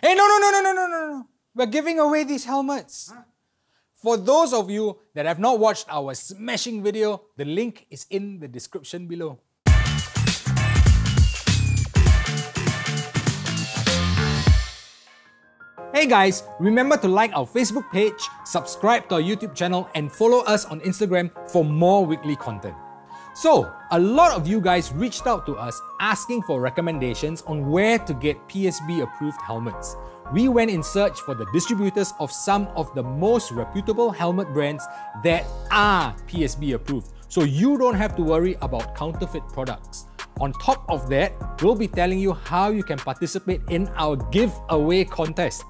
Hey, no, no, no, no, no, no, no, no. We're giving away these helmets. Huh? For those of you that have not watched our smashing video, the link is in the description below. Hey guys, remember to like our Facebook page, subscribe to our YouTube channel, and follow us on Instagram for more weekly content. So, a lot of you guys reached out to us asking for recommendations on where to get PSB approved helmets. We went in search for the distributors of some of the most reputable helmet brands that are PSB approved, so you don't have to worry about counterfeit products. On top of that, we'll be telling you how you can participate in our giveaway contest.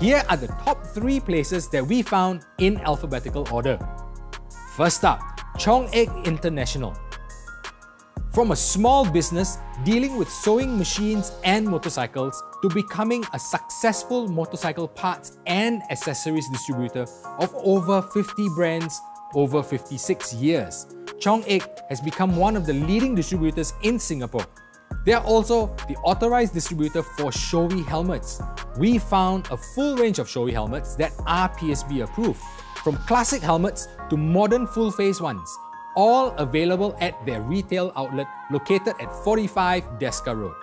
Here are the top three places that we found in alphabetical order. First up, Chong Aik International. From a small business dealing with sewing machines and motorcycles to becoming a successful motorcycle parts and accessories distributor of over 50 brands over 56 years, Chong Aik has become one of the leading distributors in Singapore. They are also the authorized distributor for Shoei helmets. We found a full range of Shoei helmets that are PSB approved, from classic helmets to modern full face ones all available at their retail outlet located at 45 Desker Road.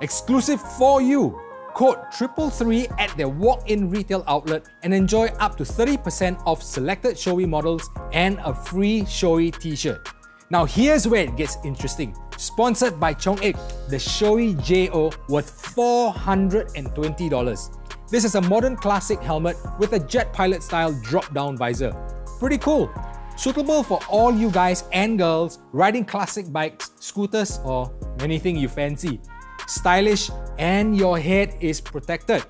Exclusive for you, code TRIPLE3 at their walk-in retail outlet and enjoy up to 30% off selected Shoei models and a free Shoei t-shirt. Now here's where it gets interesting. Sponsored by Chong Aik, the Shoei JO worth $420. This is a modern classic helmet with a jet pilot style drop-down visor. Pretty cool. Suitable for all you guys and girls riding classic bikes, scooters, or anything you fancy. Stylish and your head is protected.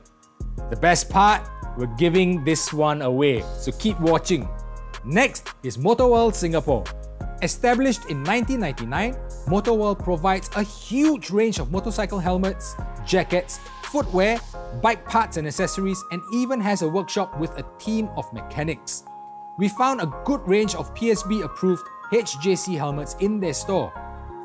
The best part, we're giving this one away, so keep watching. Next is Motoworld Singapore. Established in 1999, Motoworld provides a huge range of motorcycle helmets, jackets, footwear, bike parts and accessories, and even has a workshop with a team of mechanics we found a good range of PSB approved HJC helmets in their store,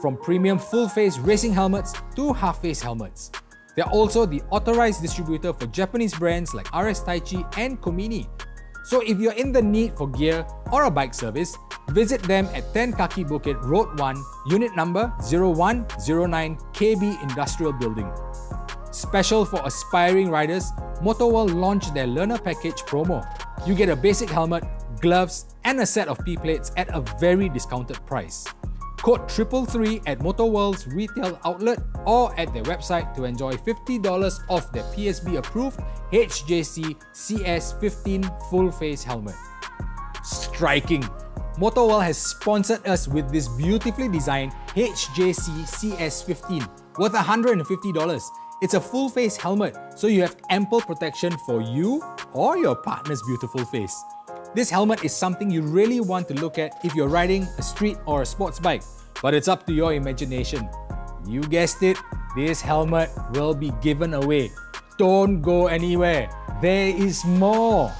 from premium full face racing helmets to half face helmets. They're also the authorized distributor for Japanese brands like RS Taichi and Komine. So if you're in the need for gear or a bike service, visit them at 10 Kaki Bukit Road 1, unit number 0109 KB Industrial Building. Special for aspiring riders, Motoworld launched their learner package promo. You get a basic helmet gloves, and a set of P-plates at a very discounted price. Code TRIPLE3 at Motoworld's retail outlet or at their website to enjoy $50 off their PSB approved HJC CS15 full face helmet. Striking! Motoworld has sponsored us with this beautifully designed HJC CS15 worth $150. It's a full face helmet, so you have ample protection for you or your partner's beautiful face. This helmet is something you really want to look at if you're riding a street or a sports bike, but it's up to your imagination. You guessed it, this helmet will be given away. Don't go anywhere, there is more.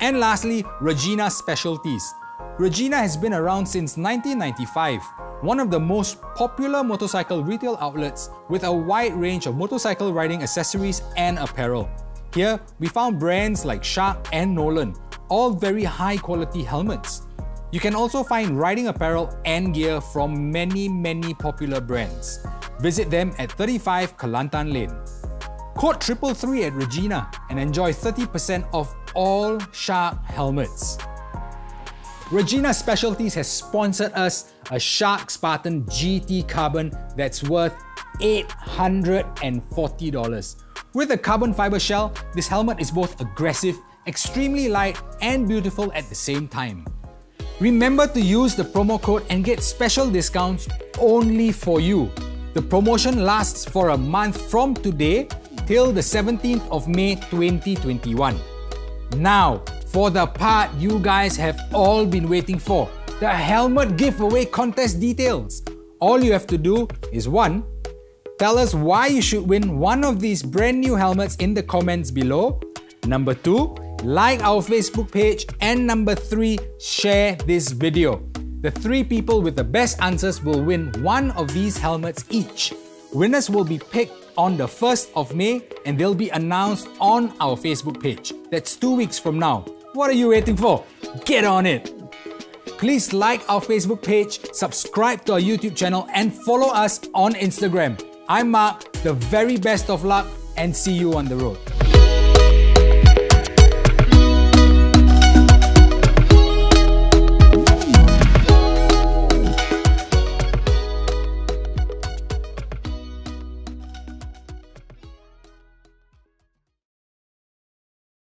And lastly, Regina Specialties. Regina has been around since 1995, one of the most popular motorcycle retail outlets with a wide range of motorcycle riding accessories and apparel. Here, we found brands like Shark and Nolan, all very high quality helmets. You can also find riding apparel and gear from many, many popular brands. Visit them at 35 Kelantan Lane. Code TRIPLE3 at Regina and enjoy 30% off all Shark helmets. Regina Specialties has sponsored us a Shark Spartan GT Carbon that's worth $840. With a carbon fiber shell, this helmet is both aggressive extremely light and beautiful at the same time. Remember to use the promo code and get special discounts only for you. The promotion lasts for a month from today till the 17th of May 2021. Now, for the part you guys have all been waiting for, the helmet giveaway contest details. All you have to do is 1. Tell us why you should win one of these brand new helmets in the comments below. Number 2 like our Facebook page, and number three, share this video. The three people with the best answers will win one of these helmets each. Winners will be picked on the 1st of May and they'll be announced on our Facebook page. That's two weeks from now. What are you waiting for? Get on it! Please like our Facebook page, subscribe to our YouTube channel, and follow us on Instagram. I'm Mark, the very best of luck, and see you on the road.